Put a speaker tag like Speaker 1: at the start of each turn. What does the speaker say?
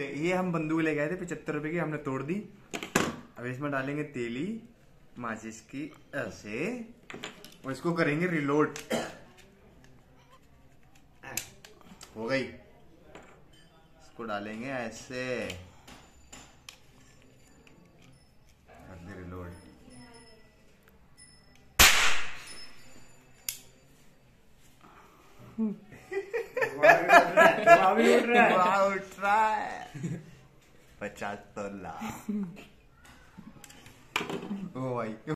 Speaker 1: ये हम बंदूक ले गए थे, पचहत्तर रुपए की हमने तोड़ दी। अब इसमें डालेंगे तेली, माचिस की ऐसे, और इसको करेंगे रिलोड हो गई। इसको डालेंगे ऐसे। रिलोड उठ रहा है। पचास तो लाख ओ भाई